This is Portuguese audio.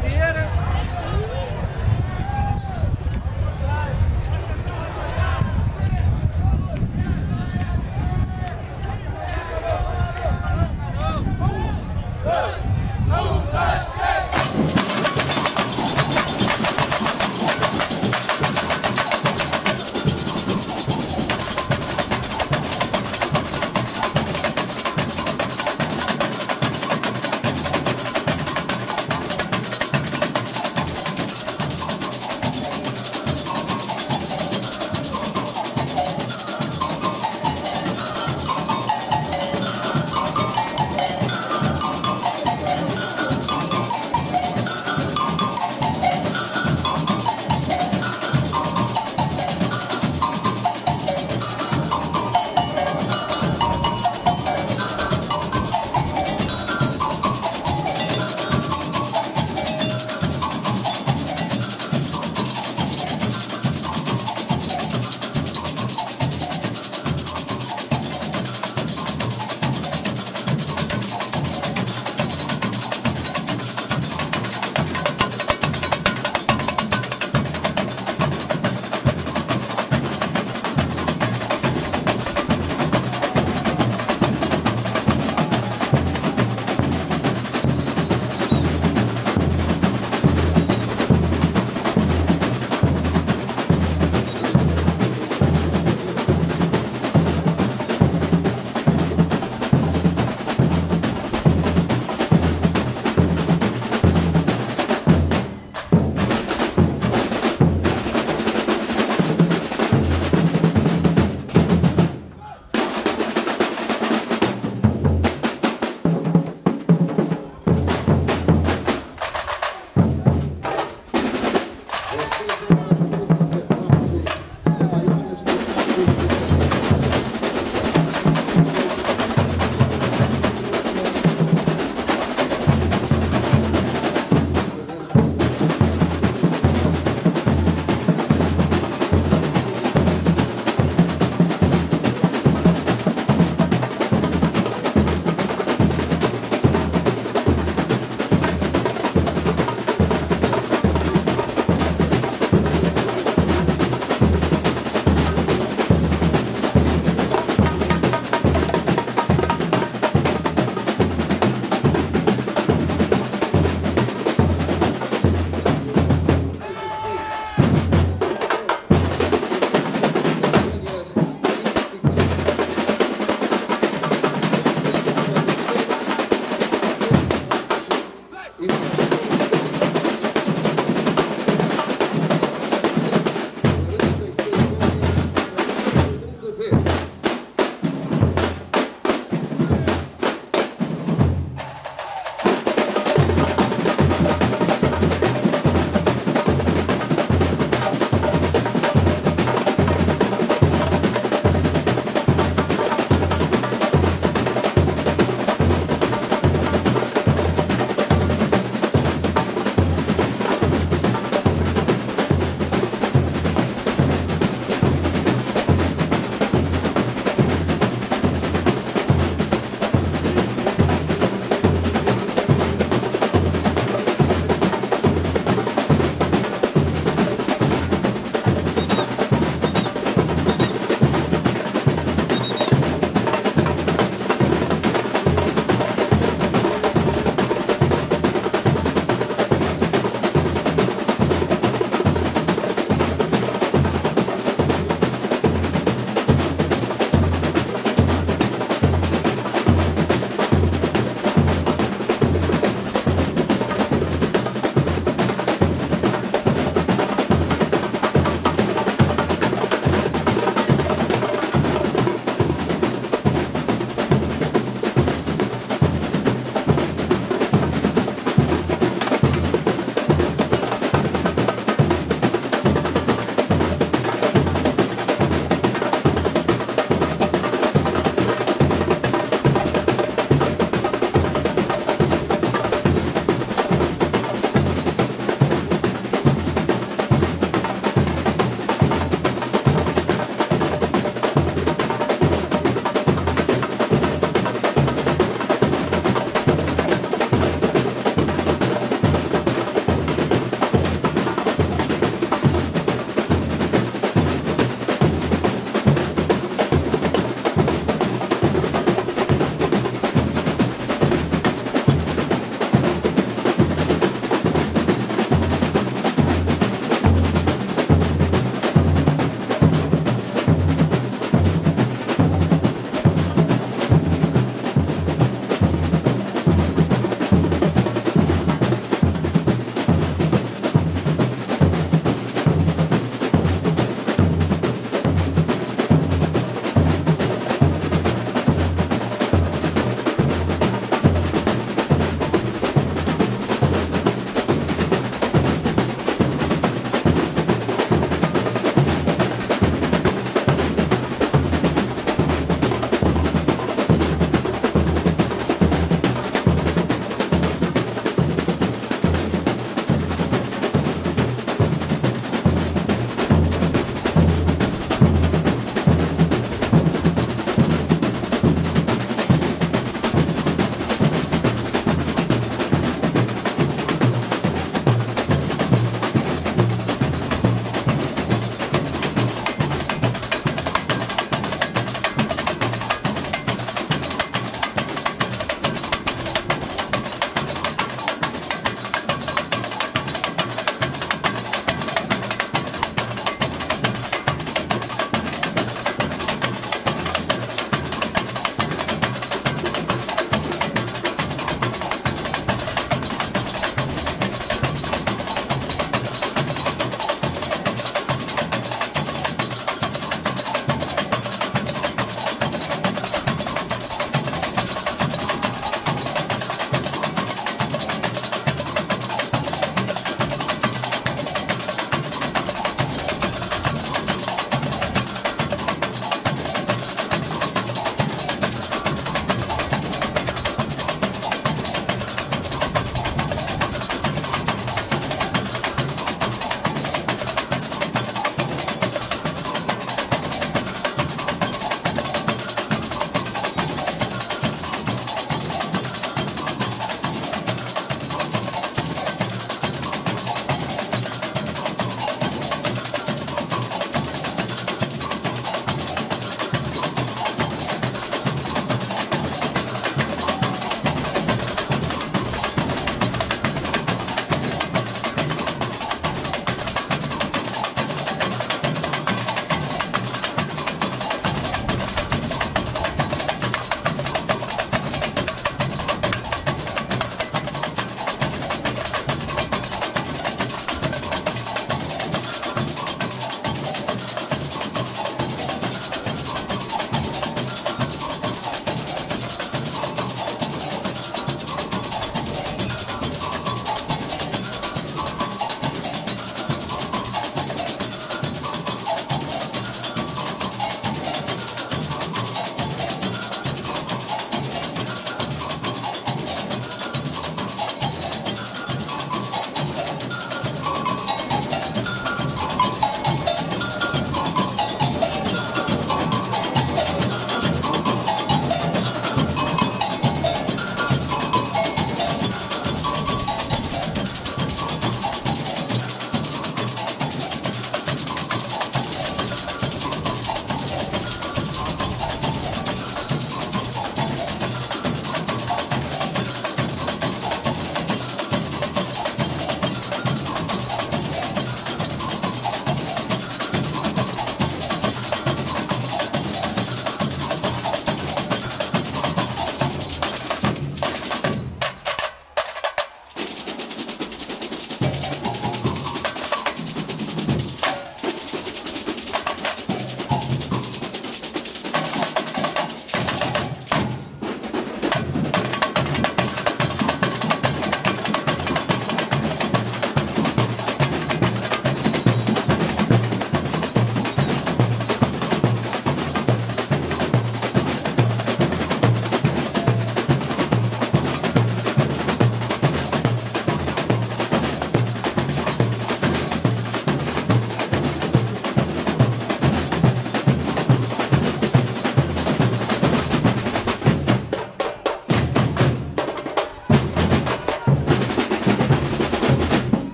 brincadeira.